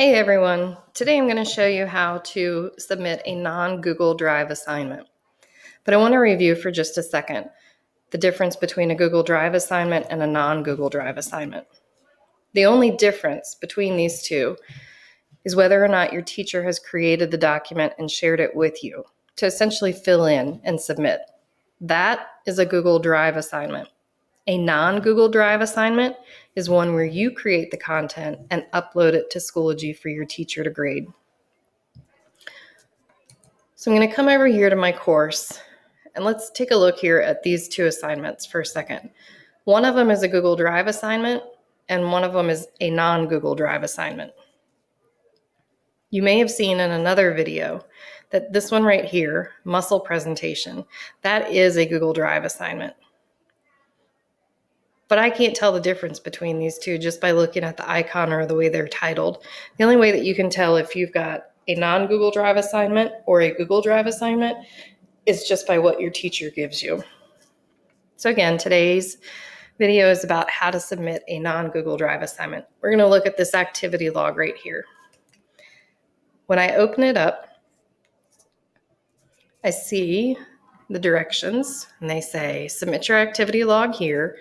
Hey everyone, today I'm going to show you how to submit a non-Google Drive assignment. But I want to review for just a second the difference between a Google Drive assignment and a non-Google Drive assignment. The only difference between these two is whether or not your teacher has created the document and shared it with you to essentially fill in and submit. That is a Google Drive assignment. A non Google Drive assignment is one where you create the content and upload it to Schoology for your teacher to grade. So I'm going to come over here to my course and let's take a look here at these two assignments for a second. One of them is a Google Drive assignment and one of them is a non Google Drive assignment. You may have seen in another video that this one right here, muscle presentation, that is a Google Drive assignment. But I can't tell the difference between these two just by looking at the icon or the way they're titled. The only way that you can tell if you've got a non Google Drive assignment or a Google Drive assignment is just by what your teacher gives you. So, again, today's video is about how to submit a non Google Drive assignment. We're going to look at this activity log right here. When I open it up, I see the directions and they say submit your activity log here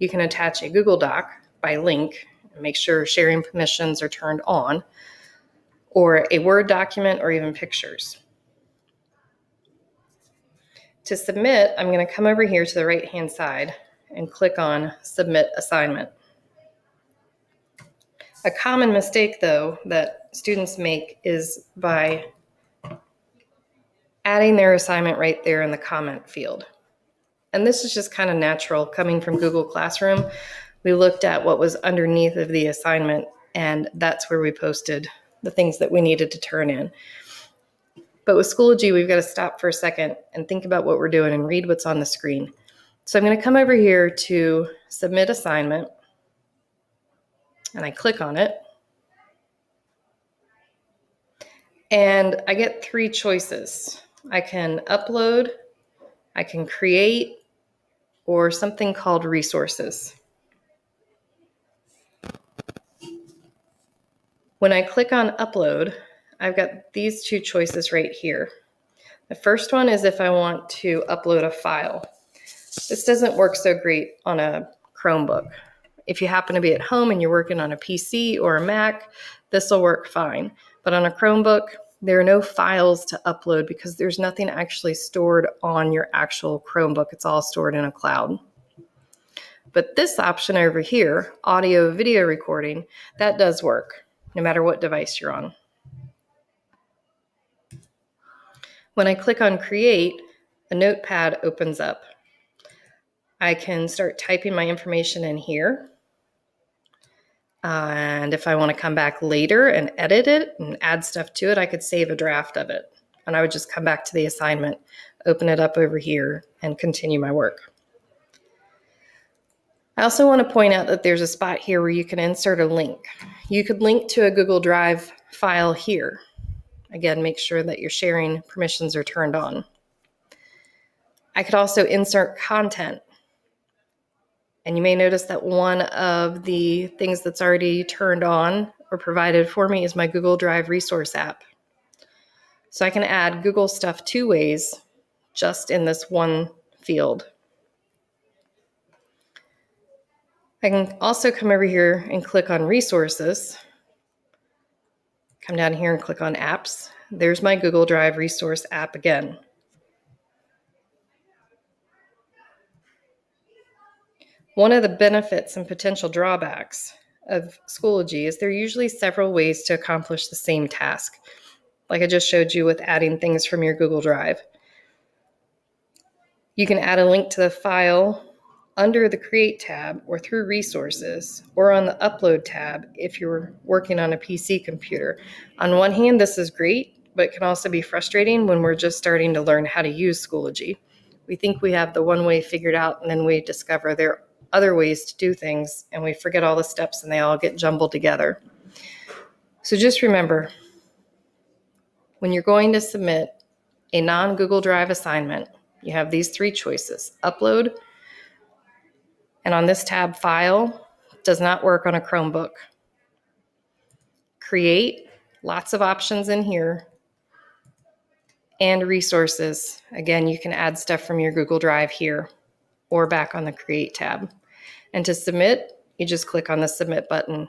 you can attach a Google Doc by link and make sure sharing permissions are turned on, or a Word document, or even pictures. To submit, I'm going to come over here to the right hand side and click on Submit Assignment. A common mistake, though, that students make is by adding their assignment right there in the comment field. And this is just kind of natural coming from Google Classroom. We looked at what was underneath of the assignment, and that's where we posted the things that we needed to turn in. But with Schoology, we've got to stop for a second and think about what we're doing and read what's on the screen. So I'm going to come over here to Submit Assignment, and I click on it. And I get three choices. I can upload, I can create, or something called resources. When I click on upload, I've got these two choices right here. The first one is if I want to upload a file. This doesn't work so great on a Chromebook. If you happen to be at home and you're working on a PC or a Mac, this will work fine. But on a Chromebook, there are no files to upload because there's nothing actually stored on your actual Chromebook. It's all stored in a cloud. But this option over here, audio video recording, that does work no matter what device you're on. When I click on create, a notepad opens up. I can start typing my information in here. And if I want to come back later and edit it and add stuff to it, I could save a draft of it. And I would just come back to the assignment, open it up over here, and continue my work. I also want to point out that there's a spot here where you can insert a link. You could link to a Google Drive file here. Again, make sure that your sharing permissions are turned on. I could also insert content and you may notice that one of the things that's already turned on or provided for me is my Google Drive resource app. So I can add Google stuff two ways just in this one field. I can also come over here and click on resources. Come down here and click on apps. There's my Google Drive resource app again. One of the benefits and potential drawbacks of Schoology is there are usually several ways to accomplish the same task, like I just showed you with adding things from your Google Drive. You can add a link to the file under the Create tab or through Resources or on the Upload tab if you're working on a PC computer. On one hand, this is great, but it can also be frustrating when we're just starting to learn how to use Schoology. We think we have the one way figured out, and then we discover there other ways to do things and we forget all the steps and they all get jumbled together. So just remember when you're going to submit a non Google Drive assignment, you have these three choices upload, and on this tab, file does not work on a Chromebook. create, lots of options in here, and resources. Again, you can add stuff from your Google Drive here or back on the Create tab. And to submit, you just click on the Submit button